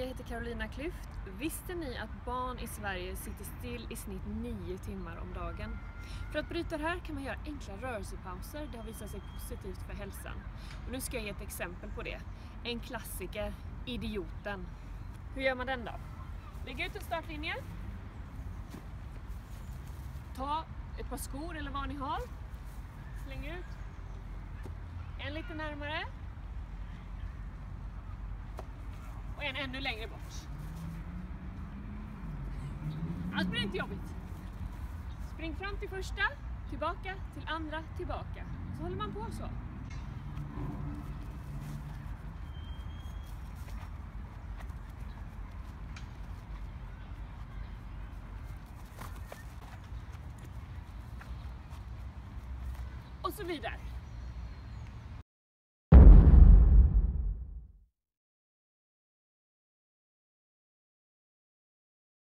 jag heter Carolina Klüft. Visste ni att barn i Sverige sitter still i snitt 9 timmar om dagen? För att bryta det här kan man göra enkla rörelsepauser. Det har visat sig positivt för hälsan. Och nu ska jag ge ett exempel på det. En klassiker, idioten. Hur gör man den då? Lägg ut en startlinje. Ta ett par skor eller vad ni har. Släng ut. En lite närmare. och en ännu längre bort. Allt blir inte jobbigt. Spring fram till första, tillbaka till andra, tillbaka. Så håller man på så. Och så vidare.